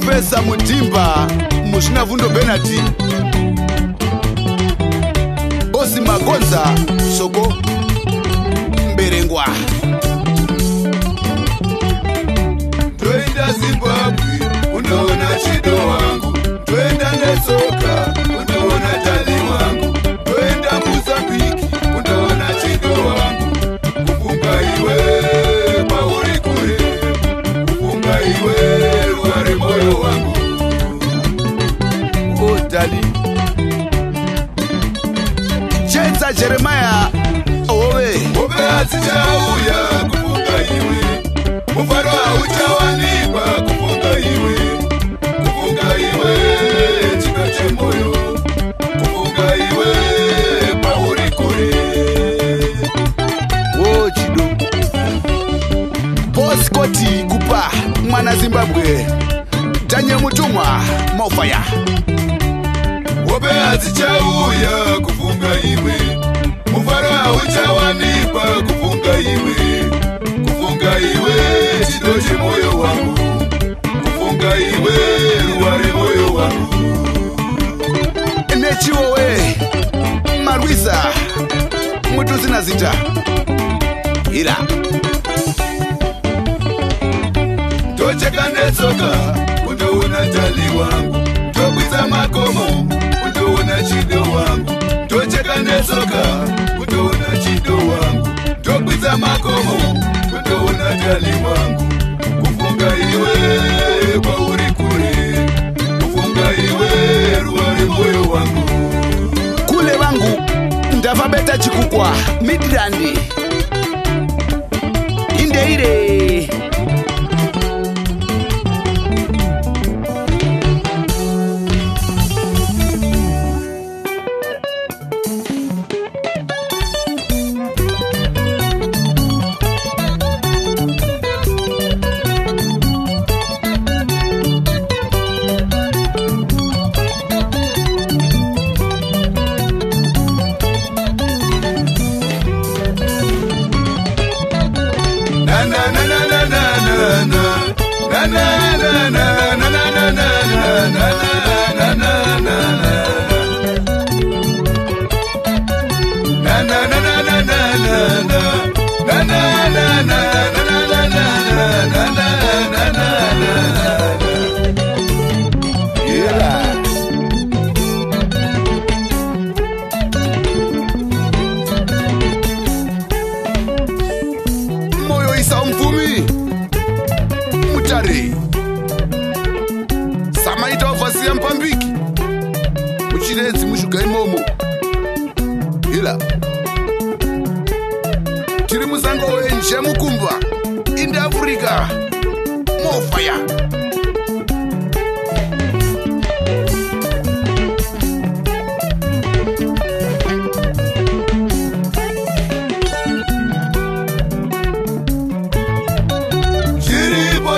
profesa mutimba muzvinavundo benati bosi magonza soko mberengwa chetsa jeremaya ove hope hadzichauya kufunga iwe. Mufaro hauchawanikwa kufunga iwe. Kufunga iwe chino chemoyo kufunga iwe pauri kure o chido. Poskoti kupa mwana zimbabwe. Daniel mutumwa mofaya. Hope hadzichauya kufunga iwe. Mufaro hauchawanikwa kufunga iwe. Kufunga iwe chido chemoyo wangu. Kufunga iwe ruware moyo wangu. Nechiwowe marwisa mutusina zita. Hira tocheka netsoka kundoona tali tocheka netsoka kundoona chido wangu tokwidza makomo kundoona tali wangu. Kufunga iwe kwauri kure kufunga iwe ruware moyo wangu. Kule vangu ndavabeta chikukwa midlandi na na zvemukumba indiafrica mofaya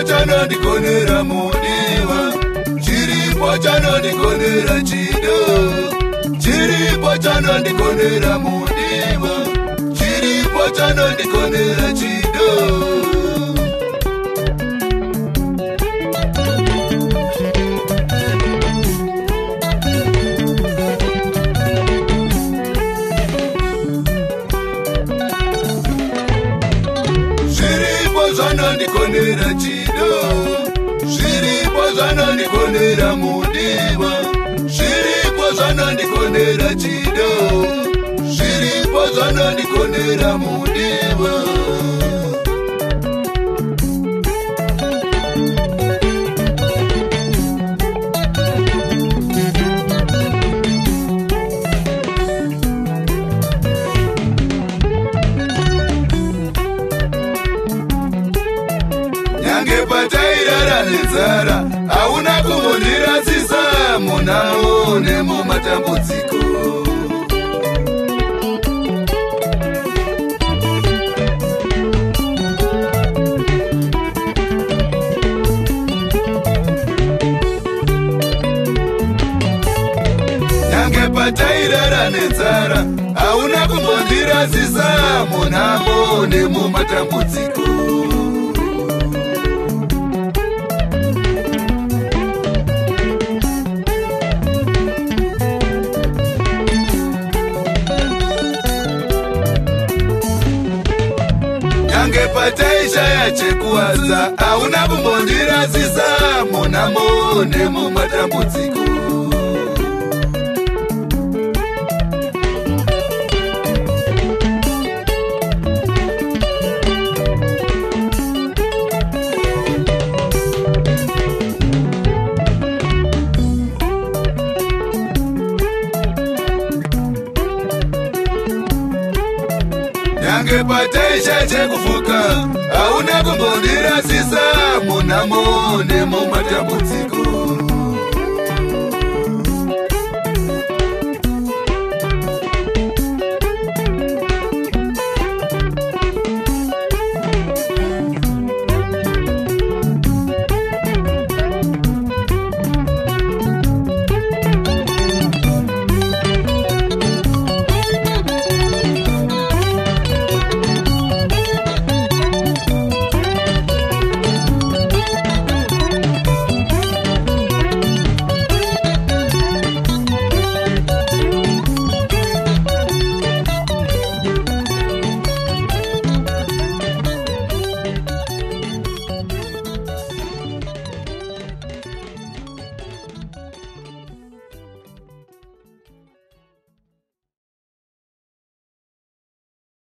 chanandikonera mudiva chiripo chanandikonera chido. Chiripo chanandikonera mudiva chanondikonera chido. Zviripo zvanondikonera chido. Zviripo zvanondikonera mudiwa. Zviripo zvanondikonera chido ndira mudiva nyange patairara nenzara hauna kumundirasisa munavo nemumatambudziko matairara nenzara hauna kumbondirasisa munamo nemumatambudziko. Nyange pataishaya chekuwadza hauna kumbondirasisa munamo nemumatambudziko. Nyange pataisha chekufuka hauna kumbondirasisa munamo nemumatambudziko